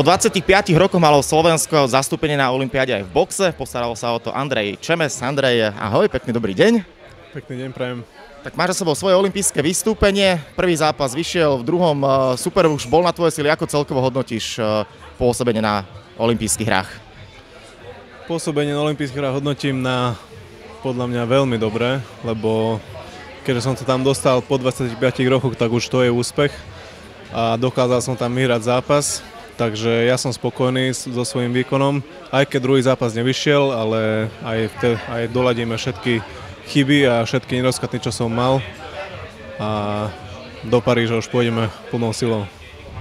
Po 25 rokoch malo Slovensko zastúpenie na Olympiáde aj v boxe, postaralo sa o to Andrej Čemes. Andrej, ahoj, pekný dobrý deň. Pekný deň, prajem. Tak máš za sebou svoje olympijské vystúpenie, prvý zápas vyšiel, v druhom uh, super už bol na tvoje sily, ako celkovo hodnotíš uh, pôsobenie na olympijských hrách? Pôsobenie na olympijských hrách hodnotím na podľa mňa veľmi dobre, lebo keďže som to tam dostal po 25 rokoch, tak už to je úspech a dokázal som tam vyhrať zápas, takže ja som spokojný so svojím výkonom, aj keď druhý zápas nevyšiel, ale aj, te, aj doladíme všetky chyby a všetky nedostatky, čo som mal. A do Paríža už pôjdeme plnou silou.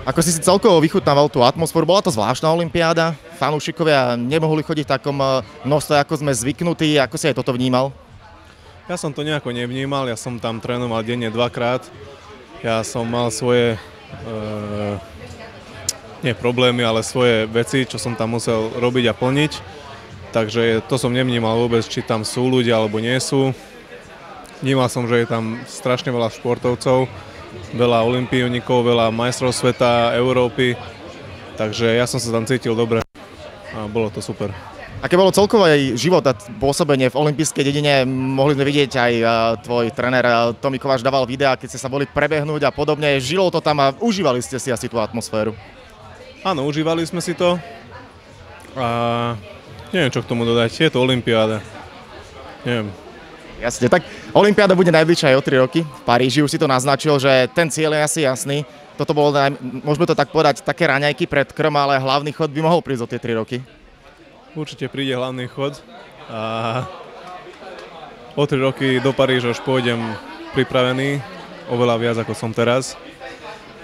Ako si si celkovo vychutnával tú atmosféru, bola to zvláštna olimpiáda, fanúšikovia nemohli chodiť v takom eh, množstve, ako sme zvyknutí, ako si aj toto vnímal? Ja som to nejako nevnímal, ja som tam trénoval denne dvakrát, ja som mal svoje, e, nie problémy, ale svoje veci, čo som tam musel robiť a plniť Takže to som nevnímal vôbec, či tam sú ľudia alebo nie sú. Vnímal som, že je tam strašne veľa športovcov, veľa olimpionikov, veľa majstrov sveta, Európy, takže ja som sa tam cítil dobre a bolo to super. Aké bolo celkové život a pôsobenie v olympijskej dedine? Mohli sme vidieť aj tvoj tréner Tomi Kováč dával videa, keď ste sa boli prebehnúť a podobne. Žilo to tam a užívali ste si asi tú atmosféru? Áno, užívali sme si to. A Neviem, čo k tomu dodať. Je to Olympiáda. Neviem. Jasne, tak Olympiáda bude najbližšie aj o 3 roky. V Paríži už si to naznačil, že ten cieľ je asi jasný. Toto bolo, môžeme to tak povedať, také raňajky pred krm, ale hlavný chod by mohol prísť o tie 3 roky. Určite príde hlavný chod a o 3 roky do Paríža už pôjdem pripravený, oveľa viac ako som teraz.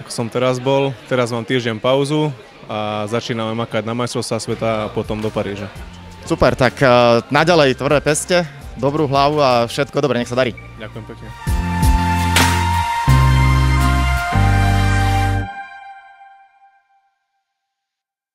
Ako som teraz bol, teraz mám týždeň pauzu, a začíname makať na majstrovstvá sveta a potom do Paríža. Super, tak uh, naďalej tvrdé peste, dobrú hlavu a všetko dobre, nech sa darí. Ďakujem pekne.